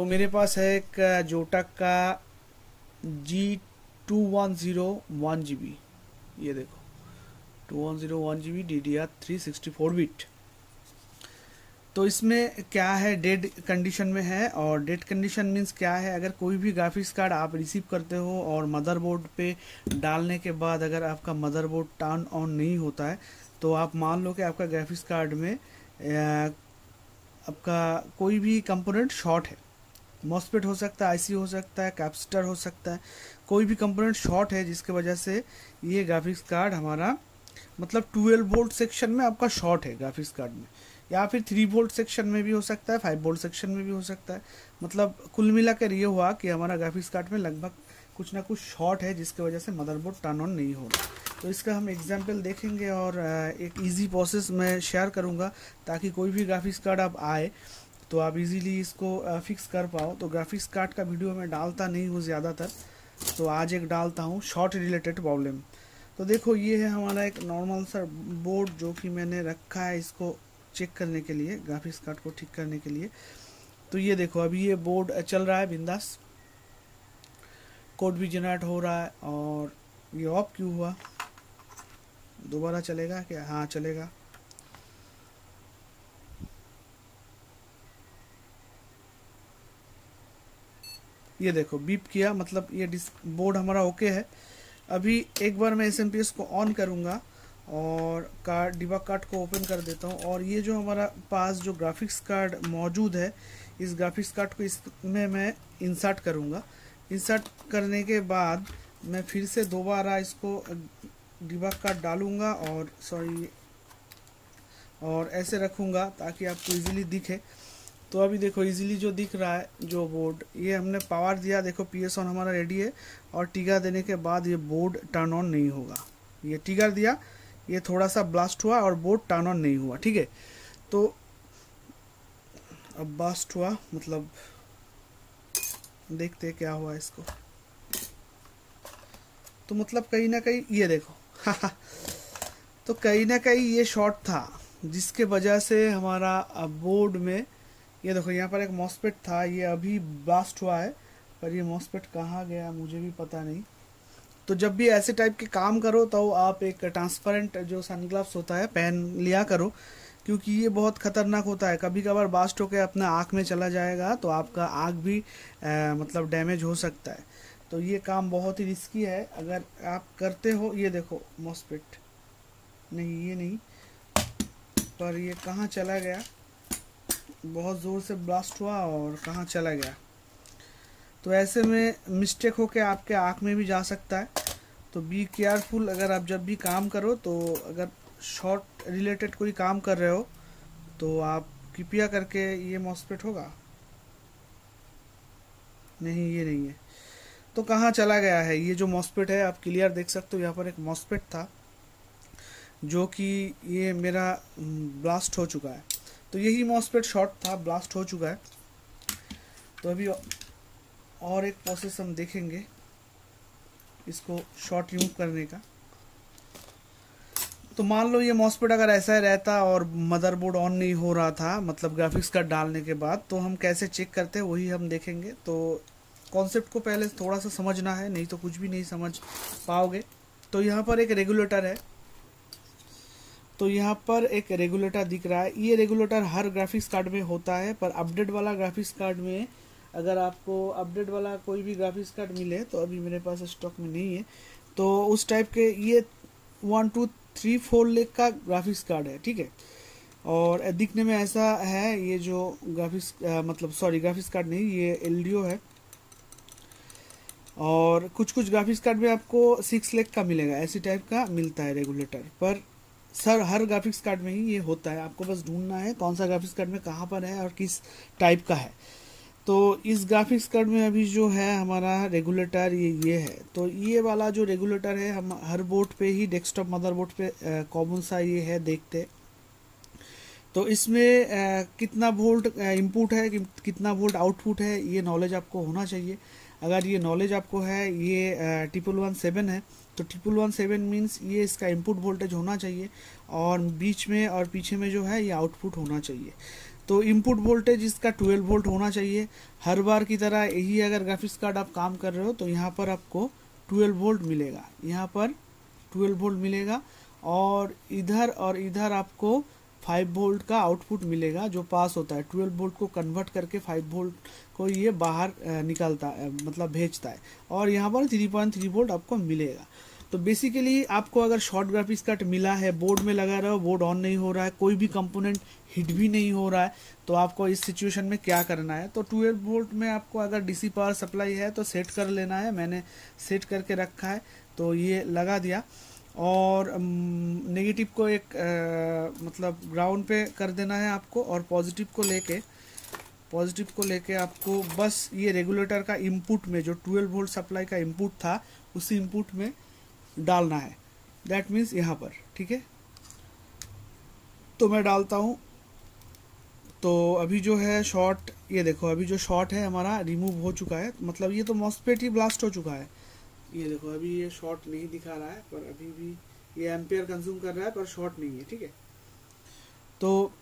तो मेरे पास है एक जोटक का G two one zero one G B ये देखो। Two one zero one G B D D R three sixty four bit तो इसमें क्या है? डेड कंडीशन में है और डेड कंडीशन मीन्स क्या है? अगर कोई भी ग्राफिक्स कार्ड आप रिसीव करते हो और मदरबोर्ड पे डालने के बाद अगर आपका मदरबोर्ड टर्न ऑन नहीं होता है तो आप मान लो कि आपका ग्राफिक्स कार्ड में आपका कोई भी कंपोनेंट शॉर्ट है। मॉसपेट हो सकता है आईसी हो सकता है, कैपेसिटर हो सकता है, कोई भी कंपोनेंट शॉर्ट है, जिसके वजह से ये ग्राफिक्स कार्ड हमारा मतलब 12 वोल्ट सेक्शन में आपका शॉर्ट है ग्राफिक्स कार्ड में। या फिर थ्री वोल्ट सेक्शन में भी हो सकता है फाइव वोल्ट सेक्शन में भी हो सकता है। मतलब कुल मिलाकर ये हुआ कि हमारा ग्राफिक्स कार्ड में लगभग कुछ ना कुछ शॉर्ट है, जिसकी वजह से मदरबोर्ड टर्न ऑन नहीं हो रहा। तो इसका हम एग्ज़ाम्पल देखेंगे और एक ईजी प्रोसेस मैं शेयर करूँगा, ताकि कोई भी ग्राफिक्स कार्ड आप आए तो आप इजीली इसको फिक्स कर पाओ। तो ग्राफिक्स कार्ड का वीडियो मैं डालता नहीं हूँ ज़्यादातर। तो आज एक डालता हूँ शॉर्ट रिलेटेड प्रॉब्लम तो देखो, ये है हमारा एक नॉर्मल सा बोर्ड जो कि मैंने रखा है इसको चेक करने के लिए ग्राफिक्स कार्ड को ठीक करने के लिए। तो ये देखो, अभी ये बोर्ड चल रहा है बिंदास। कोड भी जनरेट हो रहा है और ये ऑफ़ क्यों हुआ? दोबारा चलेगा क्या? हाँ चलेगा। ये देखो बीप किया मतलब ये बोर्ड हमारा ओके है। अभी एक बार मैं एसएमपीएस को ऑन करूँगा और कार्ड डिबा कार्ड को ओपन कर देता हूँ और ये जो हमारा पास जो ग्राफिक्स कार्ड मौजूद है, इस ग्राफिक्स कार्ड को इसमें मैं इंसर्ट करूँगा। इंसर्ट करने के बाद मैं फिर से दोबारा इसको डिबा कार्ड डालूँगा और सॉरी और ऐसे रखूँगा ताकि आपको इजीली दिखे। तो अभी देखो इजीली जो दिख रहा है, जो बोर्ड ये हमने पावर दिया। देखो पी एस ऑन हमारा रेडी है और टीका देने के बाद ये बोर्ड टर्न ऑन नहीं होगा। ये टीगर दिया, ये थोड़ा सा ब्लास्ट हुआ और बोर्ड टर्न ऑन नहीं हुआ, ठीक है? तो अब ब्लास्ट हुआ मतलब देखते क्या हुआ इसको। तो मतलब कहीं ना कहीं, ये देखो तो कहीं ना कहीं ये शॉर्ट था, जिसके वजह से हमारा बोर्ड में ये देखो यहाँ पर एक मॉसपेट था ये अभी ब्लास्ट हुआ है पर ये मॉसपेट कहाँ गया मुझे भी पता नहीं। तो जब भी ऐसे टाइप के काम करो तो आप एक ट्रांसपेरेंट जो सनग्लाव्स होता है पहन लिया करो क्योंकि ये बहुत खतरनाक होता है। कभी कभार बास्ट होकर अपने आँख में चला जाएगा तो आपका आँख भी आ, मतलब डैमेज हो सकता है। तो ये काम बहुत ही रिस्की है। अगर आप करते हो ये देखो मॉसपेट नहीं ये नहीं। पर ये कहाँ चला गया? बहुत ज़ोर से ब्लास्ट हुआ और कहाँ चला गया। तो ऐसे में मिस्टेक हो के आपके आँख में भी जा सकता है। तो बी केयरफुल अगर आप जब भी काम करो तो अगर शॉर्ट रिलेटेड कोई काम कर रहे हो तो आप कृपया करके ये मॉसपेट होगा। नहीं, ये नहीं है। तो कहाँ चला गया है? ये जो मॉसपेट है, आप क्लियर देख सकते हो, यहाँ पर एक मॉसपेट था, जो कि ये मेरा ब्लास्ट हो चुका है। तो यही मॉसपेट शॉर्ट था ब्लास्ट हो चुका है। तो अभी और एक प्रोसेस हम देखेंगे इसको शॉर्ट रिमूव करने का। तो मान लो ये मॉसपेट अगर ऐसा ही रहता और मदरबोर्ड ऑन नहीं हो रहा था मतलब ग्राफिक्स कार्ड डालने के बाद तो हम कैसे चेक करते हैं, वही हम देखेंगे। तो कॉन्सेप्ट को पहले थोड़ा सा समझना है, नहीं तो कुछ भी नहीं समझ पाओगे। तो यहाँ पर एक रेगुलेटर है। तो यहाँ पर एक रेगुलेटर दिख रहा है। ये रेगुलेटर हर ग्राफिक्स कार्ड में होता है, पर अपडेट वाला ग्राफिक्स कार्ड में अगर आपको अपडेट वाला कोई भी ग्राफिक्स कार्ड मिले तो अभी मेरे पास स्टॉक में नहीं है। तो उस टाइप के ये वन टू थ्री फोर लेक का ग्राफिक्स कार्ड है, ठीक है? और दिखने में ऐसा है, ये जो ग्राफिक्स मतलब सॉरी ग्राफिक्स कार्ड नहीं, ये एलडीओ है। और कुछ कुछ ग्राफिक्स कार्ड में आपको सिक्स लेक का मिलेगा, ऐसी टाइप का मिलता है रेगुलेटर पर सर हर ग्राफिक्स कार्ड में ही ये होता है। आपको बस ढूंढना है कौन सा ग्राफिक्स कार्ड में कहाँ पर है और किस टाइप का है। तो इस ग्राफिक्स कार्ड में अभी जो है हमारा रेगुलेटर ये ये है। तो ये वाला जो रेगुलेटर है हम हर बोर्ड पे ही डेस्कटॉप मदरबोर्ड पे कॉमन सा ये है देखते। तो इसमें आ, कितना वोल्ट इनपुट है कि, कितना वोल्ट आउटपुट है ये नॉलेज आपको होना चाहिए। अगर ये नॉलेज आपको है ये ट्रिपल वन सेवन है तो ट्रिपल वन सेवन मीन्स ये इसका इनपुट वोल्टेज होना चाहिए और बीच में और पीछे में जो है ये आउटपुट होना चाहिए। तो इनपुट वोल्टेज इसका 12 वोल्ट होना चाहिए। हर बार की तरह यही अगर ग्राफिक्स कार्ड आप काम कर रहे हो तो यहाँ पर आपको 12 वोल्ट मिलेगा। यहाँ पर 12 वोल्ट मिलेगा और इधर और इधर आपको 5 वोल्ट का आउटपुट मिलेगा, जो पास होता है। 12 वोल्ट को कन्वर्ट करके 5 वोल्ट को ये बाहर निकलता है मतलब भेजता है। और यहाँ पर 3.3 वोल्ट आपको मिलेगा। तो बेसिकली आपको अगर शॉर्ट ग्राफिक्स कार्ड मिला है बोर्ड में लगा रहा हो बोर्ड ऑन नहीं हो रहा है कोई भी कंपोनेंट हिट भी नहीं हो रहा है तो आपको इस सिचुएशन में क्या करना है? तो 12 वोल्ट में आपको अगर डीसी पावर सप्लाई है तो सेट कर लेना है। मैंने सेट करके रखा है तो ये लगा दिया। और नेगेटिव को एक आ, मतलब ग्राउंड पे कर देना है आपको और पॉजिटिव को लेके पॉजिटिव को लेके आपको बस ये रेगुलेटर का इनपुट में जो 12 वोल्ट सप्लाई का इनपुट था उसी इनपुट में डालना है। दैट मीन्स यहाँ पर, ठीक है? तो मैं डालता हूँ। तो अभी जो है शॉर्ट ये देखो, अभी जो शॉर्ट है हमारा रिमूव हो चुका है। मतलब ये तो मॉस्पेट ही ब्लास्ट हो चुका है। ये देखो, अभी ये शॉर्ट नहीं दिखा रहा है, पर अभी भी ये एम्पेयर कंज्यूम कर रहा है, पर शॉर्ट नहीं है, ठीक है? तो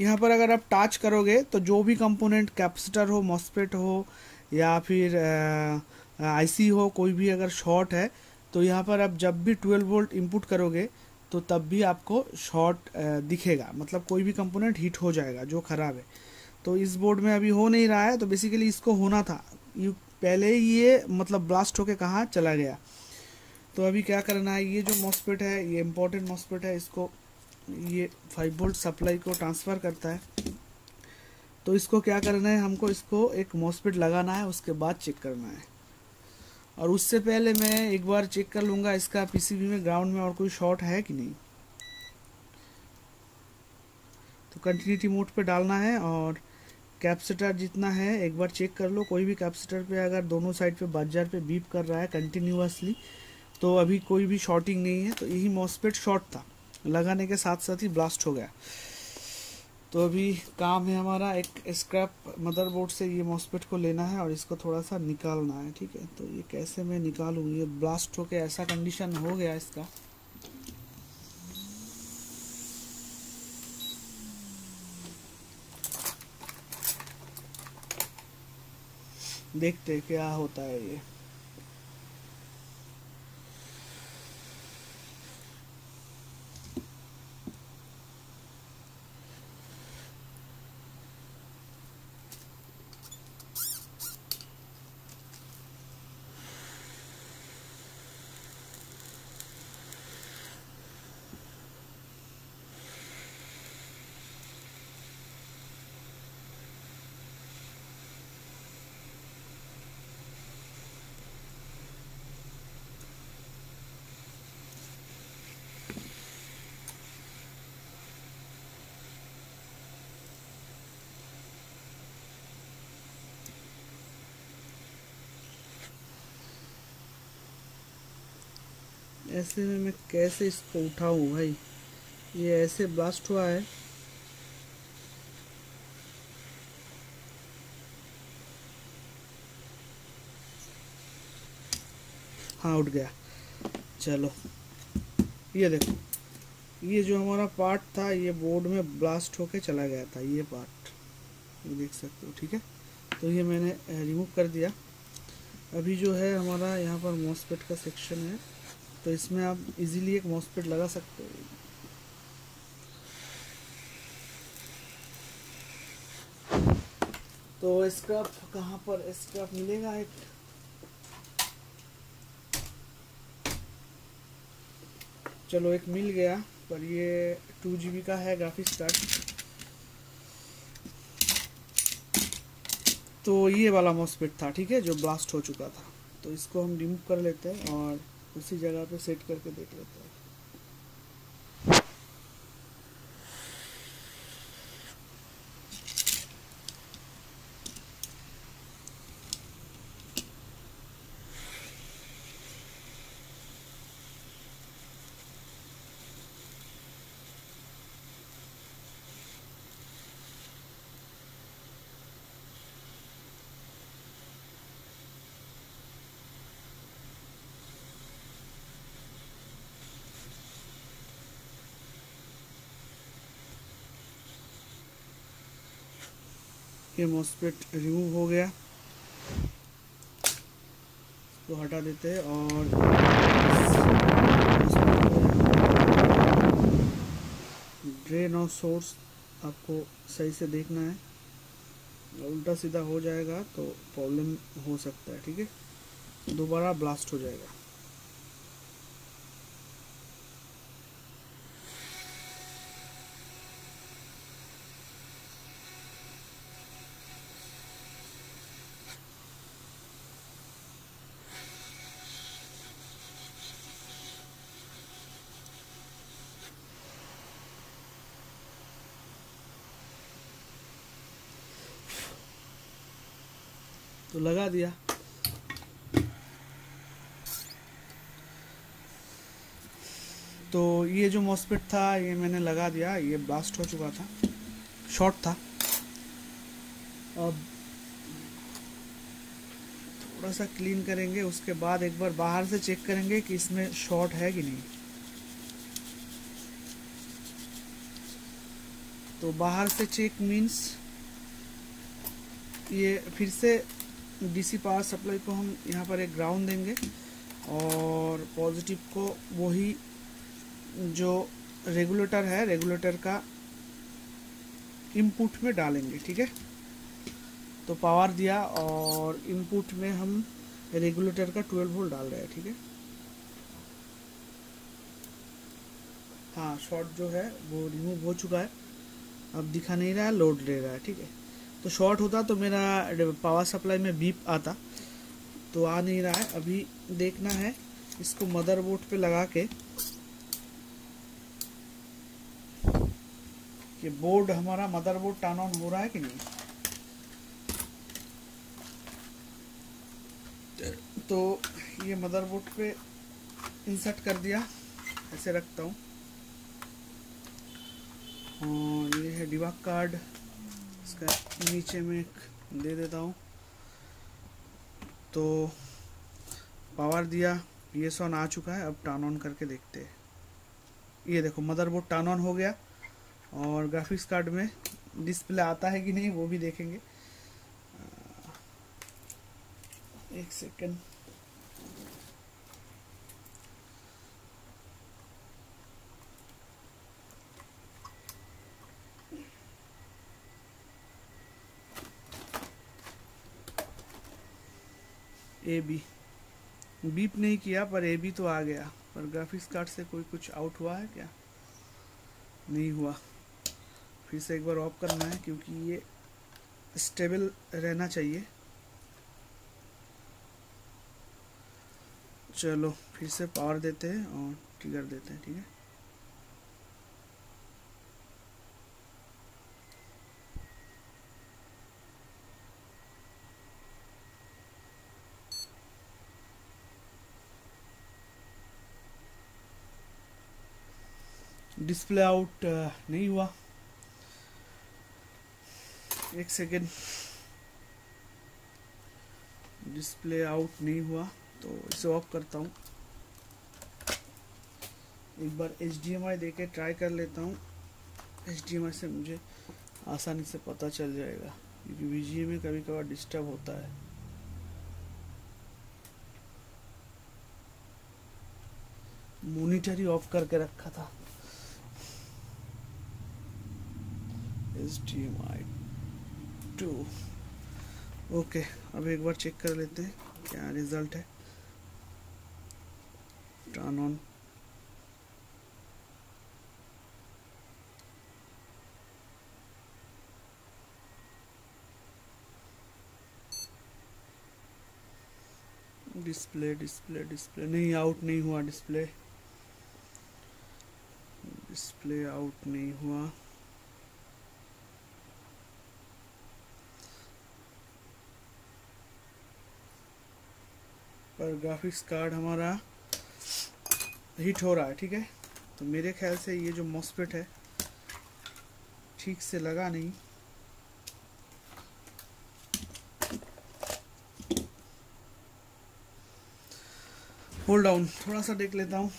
यहाँ पर अगर आप टच करोगे तो जो भी कंपोनेंट कैपेसिटर हो मॉस्पेट हो, या फिर आईसी हो, कोई भी अगर शॉर्ट है तो यहाँ पर आप जब भी 12 वोल्ट इनपुट करोगे तो तब भी आपको शॉर्ट दिखेगा। मतलब कोई भी कंपोनेंट हीट हो जाएगा, जो ख़राब है। तो इस बोर्ड में अभी हो नहीं रहा है तो बेसिकली इसको होना था। यू, पहले ही ये मतलब ब्लास्ट होके कहाँ चला गया। तो अभी क्या करना है, ये जो मॉस्पेट है, ये इम्पोर्टेंट मॉस्पेट है, इसको, ये फाइव वोल्ट सप्लाई को ट्रांसफ़र करता है। तो इसको क्या करना है, हमको इसको एक मॉस्पेट लगाना है, उसके बाद चेक करना है। और उससे पहले मैं एक बार चेक कर लूँगा इसका पीसीबी में ग्राउंड में और कोई शॉर्ट है कि नहीं। तो कंटिन्यूटी मोड पे डालना है और कैपेसिटर जितना है, एक बार चेक कर लो, कोई भी कैपेसिटर पे अगर दोनों साइड पे बाज़ार पे बीप कर रहा है कंटिन्यूसली तो अभी कोई भी शॉर्टिंग नहीं है तो यही मॉसपेट शॉर्ट था। लगाने के साथ साथ ही ब्लास्ट हो गया। तो अभी काम है हमारा एक स्क्रैप मदरबोर्ड से ये मॉसपेट को लेना है और इसको थोड़ा सा निकालना है, ठीक है? तो ये कैसे मैं निकालूँ? ये ब्लास्ट होके ऐसा कंडीशन हो गया इसका। देखते क्या होता है ये। ऐसे में मैं कैसे इसको उठाऊं भाई? ये ऐसे ब्लास्ट हुआ है। हाँ उठ गया। चलो। ये देखो। ये जो हमारा पार्ट था, ये बोर्ड में ब्लास्ट होके चला गया था, ये पार्ट ये देख सकते हो, ठीक है? तो ये मैंने रिमूव कर दिया। अभी जो है हमारा यहाँ पर मॉसपेट का सेक्शन है। तो इसमें आप इजीली एक मॉसपेट लगा सकते हो। तो स्क्रप कहाँ पर स्क्रप मिलेगा एक? चलो एक मिल गया, पर ये टू जीबी का है ग्राफिक्स कार्ड तो ये वाला मॉसपेट था, ठीक है, जो ब्लास्ट हो चुका था। तो इसको हम रिमूव कर लेते हैं और उसी जगह पे सेट करके देख लेते हैं। ये मॉसपेट रिमूव हो गया। इसको हटा देते हैं और ड्रेन और सोर्स आपको सही से देखना है। उल्टा सीधा हो जाएगा तो प्रॉब्लम हो सकता है, ठीक है? दोबारा ब्लास्ट हो जाएगा। तो लगा दिया। तो ये जो मॉसपेट था, ये मैंने लगा दिया। ये ब्लास्ट हो चुका था। शॉर्ट था। अब थोड़ा सा क्लीन करेंगे, उसके बाद एक बार बाहर से चेक करेंगे कि इसमें शॉर्ट है कि नहीं। तो बाहर से चेक मीन्स ये फिर से डीसी पावर सप्लाई को हम यहाँ पर एक ग्राउंड देंगे और पॉजिटिव को वही जो रेगुलेटर है रेगुलेटर का इनपुट में डालेंगे, ठीक है? तो पावर दिया और इनपुट में हम रेगुलेटर का 12 वोल्ट डाल रहे हैं, ठीक है? हाँ शॉर्ट जो है वो रिमूव हो चुका है। अब दिखा नहीं रहा है लोड ले रहा है, ठीक है? तो शॉर्ट होता तो मेरा पावर सप्लाई में बीप आता। तो आ नहीं रहा है। अभी देखना है इसको मदरबोर्ड पे लगा के कि बोर्ड हमारा मदरबोर्ड टर्न ऑन हो रहा है कि नहीं। तो ये मदरबोर्ड पे इंसर्ट कर दिया। ऐसे रखता हूँ। ये है डिवाक कार्ड इसका नीचे में दे देता हूँ। तो पावर दिया, ये ऑन आ चुका है, अब टर्न ऑन करके देखते हैं। ये देखो मदरबोर्ड टर्न ऑन हो गया और ग्राफिक्स कार्ड में डिस्प्ले आता है कि नहीं वो भी देखेंगे। एक सेकंड ए बी बीप नहीं किया, पर ए बी तो आ गया। पर ग्राफिक्स कार्ड से कोई कुछ आउट हुआ है क्या? नहीं हुआ। फिर से एक बार ऑफ़ करना है, क्योंकि ये स्टेबल रहना चाहिए। चलो, फिर से पावर देते हैं और ट्रिगर देते हैं, ठीक है? डिस्प्ले आउट नहीं हुआ। एक सेकेंड डिस्प्ले आउट नहीं हुआ तो इसे ऑफ़ करता हूँ। एक बार एच दे के ट्राई कर लेता हूँ। एच डी एम आई से मुझे आसानी से पता चल जाएगा, क्योंकि वी में कभी कभार डिस्टर्ब होता है। मोनिटर ही ऑफ़ करके रखा था। आई टू ओके अब एक बार चेक कर लेते हैं क्या रिज़ल्ट है। Turn on display display display नहीं आउट नहीं हुआ डिस्प्ले डिस्प्ले आउट नहीं हुआ। पर ग्राफिक्स कार्ड हमारा हीट हो रहा है, ठीक है? तो मेरे ख्याल से ये जो मॉसपेट है, ठीक से लगा नहीं। होल्ड डाउन थोड़ा सा देख लेता हूँ।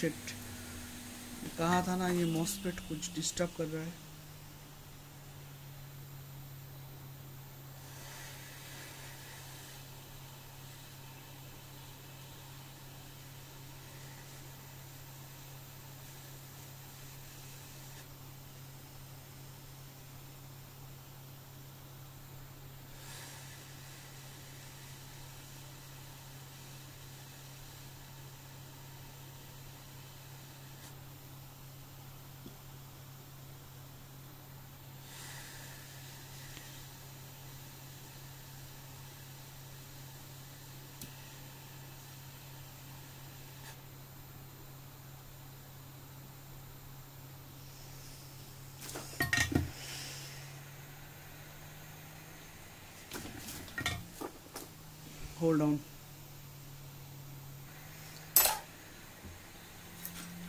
शिट कहा था ना ये मॉसपेट कुछ डिस्टर्ब कर रहा है। होल्ड ऑन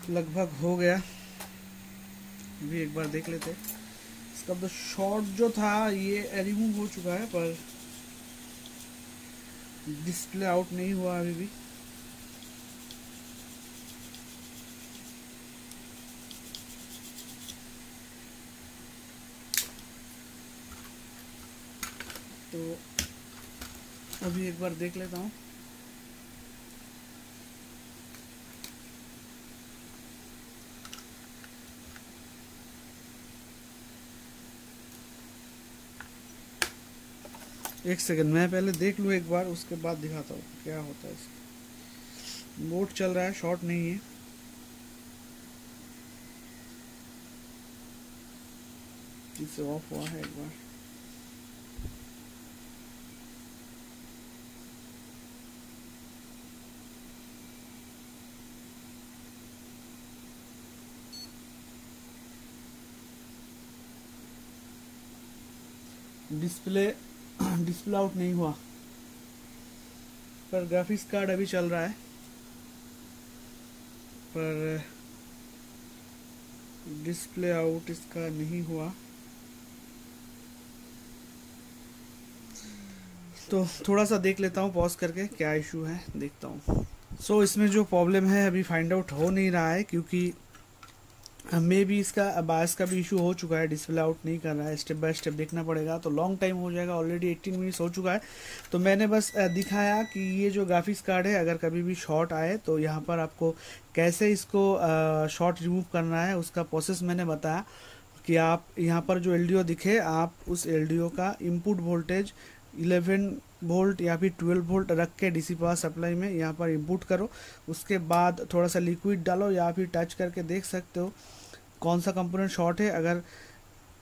लगभग हो गया। अभी एक बार देख लेते इसका तो शॉर्ट जो था, ये रिमूव हो चुका है, पर डिस्प्ले आउट नहीं हुआ अभी भी। तो अभी एक बार देख लेता हूँ। एक सेकंड, मैं पहले देख लूँ एक बार, उसके बाद दिखाता हूँ क्या होता है इसका। बोट चल रहा है शॉर्ट नहीं है। इसे ऑफ़ हुआ है एक बार। डिस्प्ले डिस्प्ले आउट नहीं हुआ। पर ग्राफिक्स कार्ड अभी चल रहा है। पर डिस्प्ले आउट इसका नहीं हुआ। तो थोड़ा सा देख लेता हूँ पॉज करके क्या इशू है देखता हूँ। सो so, इसमें जो प्रॉब्लम है अभी फाइंड आउट हो नहीं रहा है क्योंकि मे भी इसका बायस का भी इशू हो चुका है डिस्प्ले आउट नहीं कर रहा है स्टेप बाय स्टेप देखना पड़ेगा तो लॉन्ग टाइम हो जाएगा ऑलरेडी 18 मिनट्स हो चुका है। तो मैंने बस दिखाया कि ये जो ग्राफिक्स कार्ड है, अगर कभी भी शॉर्ट आए तो यहाँ पर आपको कैसे इसको शॉर्ट रिमूव करना है, उसका प्रोसेस मैंने बताया कि आप, यहाँ पर जो एलडीओ दिखे, आप उस एलडीओ का इनपुट वोल्टेज 11 वोल्ट या फिर 12 वोल्ट रख के डीसी पावर सप्लाई में यहाँ पर इनपुट करो। उसके बाद थोड़ा सा लिक्विड डालो या फिर टच करके देख सकते हो। कौन सा कंपोनेंट शॉर्ट है? अगर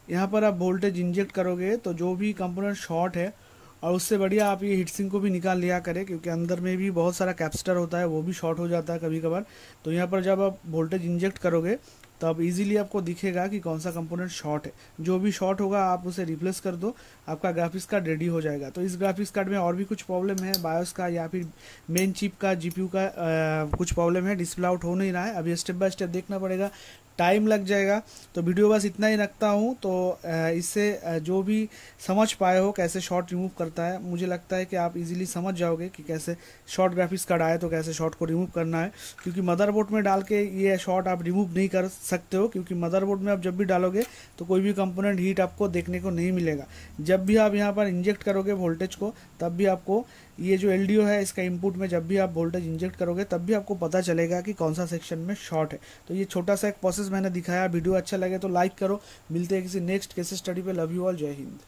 यहाँ पर आप वोल्टेज इंजेक्ट करोगे तो जो भी कंपोनेंट शॉर्ट है और उससे बढ़िया आप ये हीटसिंग को भी निकाल लिया करें क्योंकि अंदर में भी बहुत सारा कैप्स्टर होता है वो भी शॉर्ट हो जाता है कभी कभार तो यहाँ पर जब आप वोल्टेज इंजेक्ट करोगे तो अब इजीली आपको दिखेगा कि कौन सा कंपोनेंट शॉर्ट है। जो भी शॉर्ट होगा आप उसे रिप्लेस कर दो आपका ग्राफिक्स कार्ड रेडी हो जाएगा। तो इस ग्राफिक्स कार्ड में और भी कुछ प्रॉब्लम है बायोस का या फिर मेन चिप का जीपीयू का आ, कुछ प्रॉब्लम है डिस्प्ले आउट हो नहीं रहा है। अभी स्टेप बाय स्टेप देखना पड़ेगा टाइम लग जाएगा। तो वीडियो बस इतना ही रखता हूँ। तो इससे जो भी समझ पाए हो कैसे शॉर्ट रिमूव करता है, मुझे लगता है कि आप इजीली समझ जाओगे कि कैसे शॉर्ट ग्राफिक्स कार्ड आए तो कैसे शॉर्ट को रिमूव करना है। क्योंकि मदरबोर्ड में डाल के ये शॉर्ट आप रिमूव नहीं कर सकते हो, क्योंकि मदरबोर्ड में आप जब भी डालोगे तो कोई भी कंपोनेंट हीट आपको देखने को नहीं मिलेगा। जब भी आप यहाँ पर इंजेक्ट करोगे वोल्टेज को, तब भी आपको ये जो एलडीओ है, इसका इनपुट में जब भी आप वोल्टेज इंजेक्ट करोगे, तब भी आपको पता चलेगा कि कौन सा सेक्शन में शॉर्ट है। तो ये छोटा सा एक प्रोसेस मैंने दिखाया, वीडियो अच्छा लगे तो लाइक करो। मिलते हैं किसी नेक्स्ट केस स्टडी पे। लव यू ऑल जय हिंद।